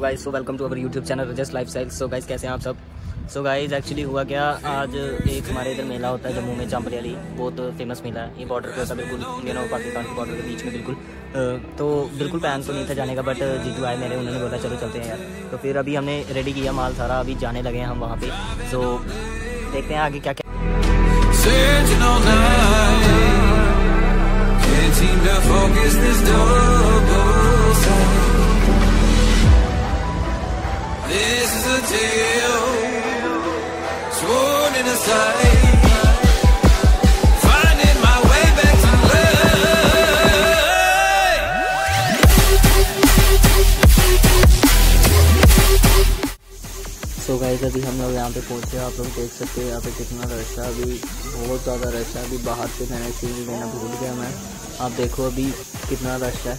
Guys so welcome to our YouTube channel Rajas lifestyle so guys कैसे हैं आप सब? सो गाइस एक्चुअली हुआ क्या? आज एक हमारे इधर मेला होता है जम्मू में चांपरियाली बहुत फ़ेमस मेला है। ये बॉर्डर पे होता है बिल्कुल इंडियन और पाकिस्तान के बॉर्डर के बीच में बिल्कुल। तो बिल्कुल प्लान तो नहीं था जाने का बट जीतू आए मेरे, उन्होंने बोला, चलो चलते हैं यार। तो फिर अभी हमने रेडी किया माल सारा, अभी जाने लगे हैं हम वहाँ पे। सो देखते हैं आगे क्या क्या Sworn in a sight. So guys, अभी हम लोग यहाँ पे पहुँचे आप लोग देख सकते हैं यहाँ पे कितना रश है। अभी बहुत ज़्यादा रश है। अभी बाहर से मैंने सीन लेना भूल गया मैं। आप देखो अभी कितना रश है।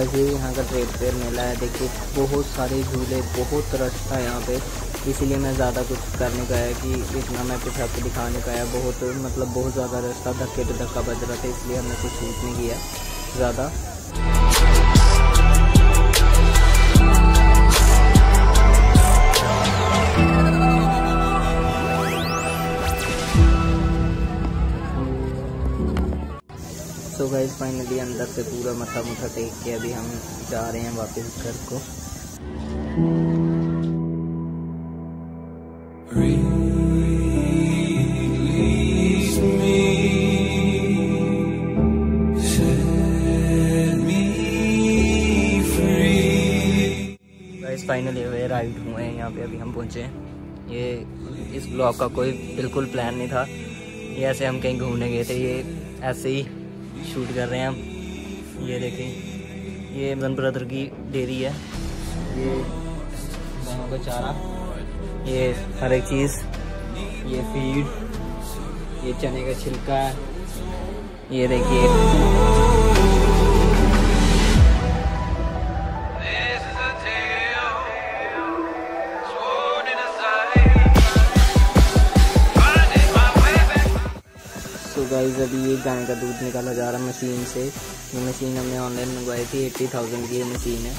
गाइस, ये यहाँ का ट्रेड फेयर मेला है। देखिए, बहुत सारे झूले, बहुत रश था यहाँ पे। इसीलिए मैं ज़्यादा कुछ करने का है कि इतना मैं कुछ आपको दिखाने का है बहुत मतलब बहुत ज़्यादा रश था, धक्के तो धक्का बज रहा था, इसलिए हमने कुछ शूट नहीं किया ज़्यादा। सो गाइस फाइनली अंदर से पूरा मथा मुथा टेक के अभी हम जा रहे हैं वापस घर को। फाइनली वे राइड हुए हैं यहाँ पे अभी हम पहुँचे हैं। ये इस ब्लॉग का कोई बिल्कुल प्लान नहीं था। ये ऐसे हम कहीं घूमने गए थे ये ऐसे ही शूट कर रहे हैं हम। ये देखें, ये मन ब्रदर की डेरी है। ये गायों का चारा। ये हर एक चीज़। ये फ़ीड ये चने का छिलका। है ये देखिए। गाइस अभी ये गाय का दूध निकाला जा रहा है मशीन से। ये मशीन हमने ऑनलाइन मंगवाई थी एट्टी थाउज़ेंड की ये मशीन है।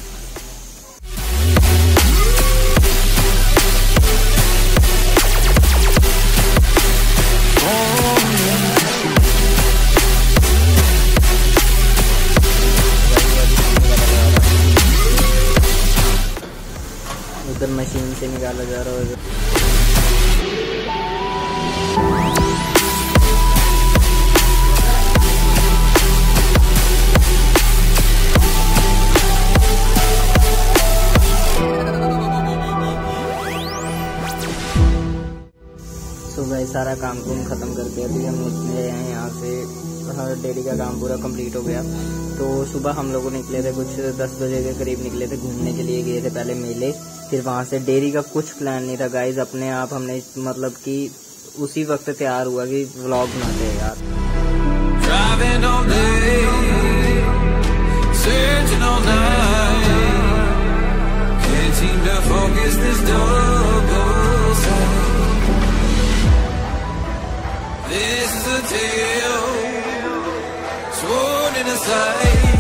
उधर मशीन से निकाला जा रहा है। सारा काम को ख़त्म करके अभी हम निकले हैं, यहाँ से डेली का काम पूरा कंप्लीट हो गया। तो सुबह हम लोग निकले थे कुछ दस बजे के करीब निकले थे घूमने के लिए, गए थे पहले मेले, फिर वहाँ से। डेयरी का कुछ प्लान नहीं था गाइज़ अपने आप हमने मतलब कि उसी वक्त तैयार हुआ कि व्लॉग बनाते हैं यार। time